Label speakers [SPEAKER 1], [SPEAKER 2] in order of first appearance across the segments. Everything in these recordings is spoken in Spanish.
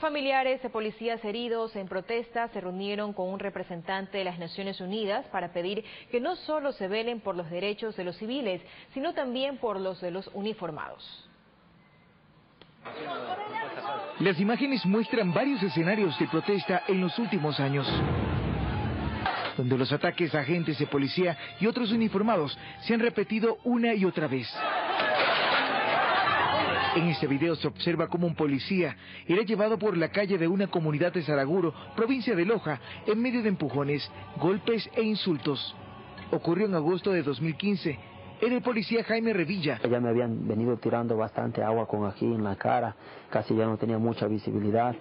[SPEAKER 1] Familiares de policías heridos en protesta se reunieron con un representante de las Naciones Unidas para pedir que no solo se velen por los derechos de los civiles, sino también por los de los uniformados.
[SPEAKER 2] Las imágenes muestran varios escenarios de protesta en los últimos años, donde los ataques a agentes de policía y otros uniformados se han repetido una y otra vez. En este video se observa cómo un policía era llevado por la calle de una comunidad de Saraguro, provincia de Loja, en medio de empujones, golpes e insultos. Ocurrió en agosto de 2015. Era el policía Jaime Revilla.
[SPEAKER 3] Ya me habían venido tirando bastante agua con aquí en la cara, casi ya no tenía mucha visibilidad.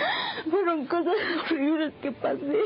[SPEAKER 4] Fueron cosas horribles que pasé.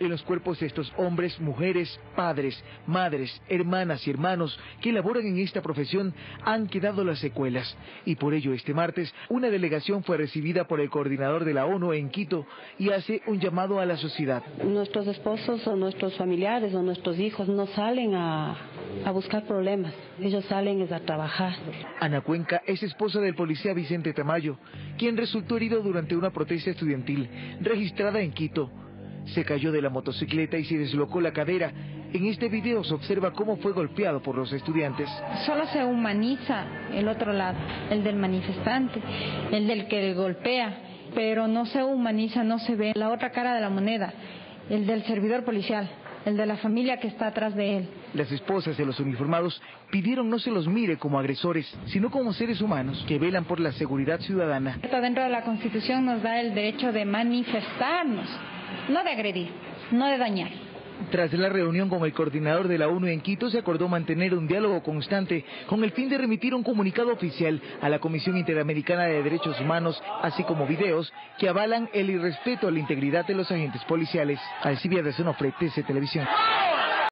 [SPEAKER 2] En los cuerpos de estos hombres, mujeres, padres, madres, hermanas y hermanos que laboran en esta profesión han quedado las secuelas. Y por ello este martes una delegación fue recibida por el coordinador de la ONU en Quito y hace un llamado a la sociedad.
[SPEAKER 4] Nuestros esposos o nuestros familiares o nuestros hijos no salen a, a buscar problemas, ellos salen a trabajar.
[SPEAKER 2] Ana Cuenca es esposa del policía Vicente Tamayo, quien resultó herido durante una protesta estudiantil registrada en Quito se cayó de la motocicleta y se deslocó la cadera. En este video se observa cómo fue golpeado por los estudiantes.
[SPEAKER 5] Solo se humaniza el otro lado, el del manifestante, el del que golpea, pero no se humaniza, no se ve la otra cara de la moneda, el del servidor policial, el de la familia que está atrás de él.
[SPEAKER 2] Las esposas de los uniformados pidieron no se los mire como agresores, sino como seres humanos que velan por la seguridad ciudadana.
[SPEAKER 5] Dentro de la Constitución nos da el derecho de manifestarnos no de agredir, no de dañar.
[SPEAKER 2] Tras la reunión con el coordinador de la ONU en Quito, se acordó mantener un diálogo constante con el fin de remitir un comunicado oficial a la Comisión Interamericana de Derechos Humanos, así como videos que avalan el irrespeto a la integridad de los agentes policiales. Alcibia de Sonofre, TC Televisión.